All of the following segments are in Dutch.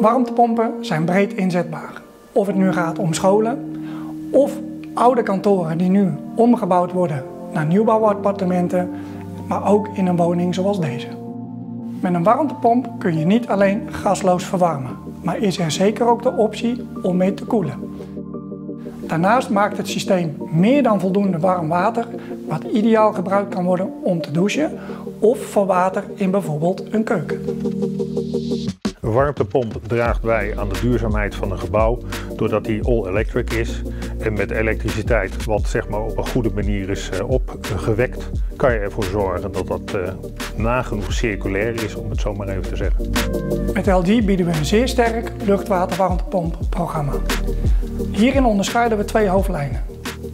Warmtepompen zijn breed inzetbaar. Of het nu gaat om scholen of oude kantoren die nu omgebouwd worden naar nieuwbouwappartementen, maar ook in een woning zoals deze. Met een warmtepomp kun je niet alleen gasloos verwarmen, maar is er zeker ook de optie om mee te koelen. Daarnaast maakt het systeem meer dan voldoende warm water, wat ideaal gebruikt kan worden om te douchen of voor water in bijvoorbeeld een keuken. Een warmtepomp draagt bij aan de duurzaamheid van een gebouw doordat die all-electric is. En met elektriciteit, wat zeg maar op een goede manier is eh, opgewekt, kan je ervoor zorgen dat dat uh, nagenoeg circulair is, om het zo maar even te zeggen. Met LG bieden we een zeer sterk luchtwaterwarmtepompprogramma. Hierin onderscheiden we twee hoofdlijnen.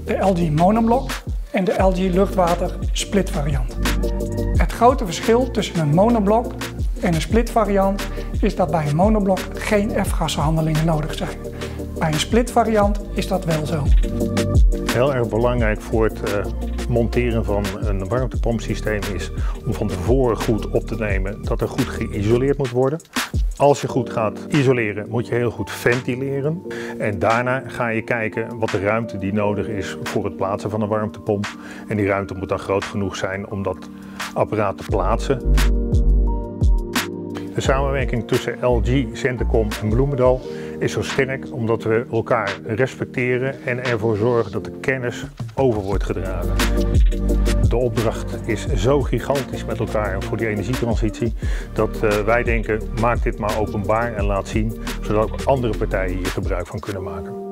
De LG Monoblock en de LG Luchtwater Split variant. Het grote verschil tussen een monoblok en een split variant is dat bij een monoblok geen F-gassenhandelingen nodig zijn. Bij een split variant is dat wel zo. Heel erg belangrijk voor het uh, monteren van een warmtepompsysteem is om van tevoren goed op te nemen dat er goed geïsoleerd moet worden. Als je goed gaat isoleren, moet je heel goed ventileren. En daarna ga je kijken wat de ruimte die nodig is voor het plaatsen van een warmtepomp. En die ruimte moet dan groot genoeg zijn om dat apparaat te plaatsen. De samenwerking tussen LG, Centecom en Bloemendal is zo sterk omdat we elkaar respecteren en ervoor zorgen dat de kennis over wordt gedragen. De opdracht is zo gigantisch met elkaar voor die energietransitie dat uh, wij denken maak dit maar openbaar en laat zien zodat ook andere partijen hier gebruik van kunnen maken.